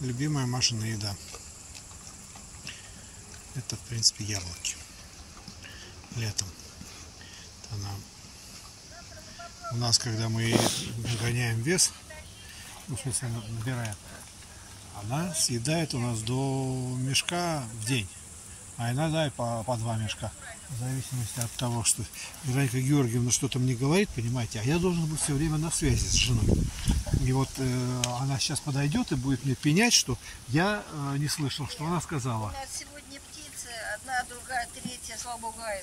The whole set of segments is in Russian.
любимая Машина еда. Это, в принципе, яблоки. Летом. Она... У нас, когда мы гоняем вес, ну, в смысле, набираем, она съедает у нас до мешка в день. А иногда и по, по два мешка. В зависимости от того, что Вероника Георгиевна что-то мне говорит, понимаете, а я должен быть все время на связи с женой. И вот э, она сейчас подойдет и будет мне пенять, что я э, не слышал, что она У сказала. нас сегодня птицы, одна, другая, третья, слава богу, э,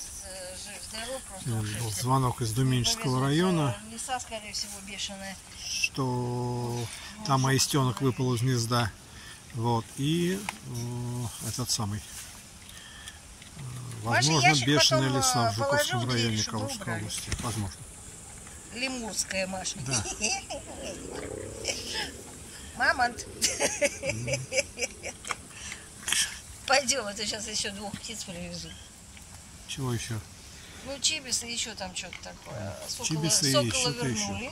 жив, здоров, просто Э, звонок из Думенческого района, Леса, скорее всего, бешеные. что там аистенок выпал из гнезда. Вот. И э, этот самый. Возможно, потом, леса э, в Жуковском районе Калужской области. Возможно. Лемурская Маша. Да. Мамонт. Пойдем, это сейчас еще двух птиц привезу. Чего еще? Ну, чибисы, еще там что-то такое. Сокола, Чибисы и сокола еще. вернули.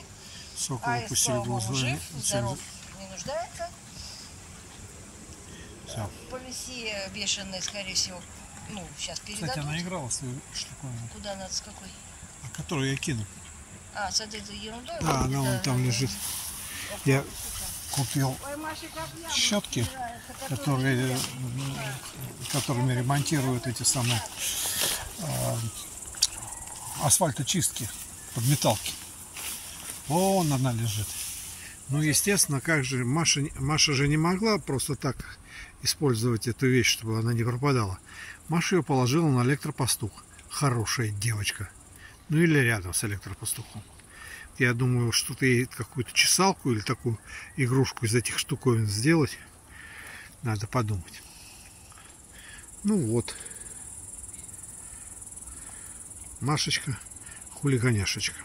Сокол А пустили глаза. жив, здоров, не нуждается. Все. Полисия бешеная, скорее всего, ну, сейчас Кстати, передадут. она играла свою штуковину. Куда надо, с какой? А которую я кину. А, с этой ерундой? Да, она вон там лежит. Я купил щетки, которые, которыми ремонтируют эти самые э, асфальточистки, подметалки. Вон она лежит. Ну, естественно, как же, Маша, Маша же не могла просто так использовать эту вещь, чтобы она не пропадала. Маша ее положила на электропастух. Хорошая девочка. Ну, или рядом с электропастухом. Я думаю, что-то ей какую-то чесалку или такую игрушку из этих штуковин сделать. Надо подумать. Ну вот. Машечка, хулиганяшечка.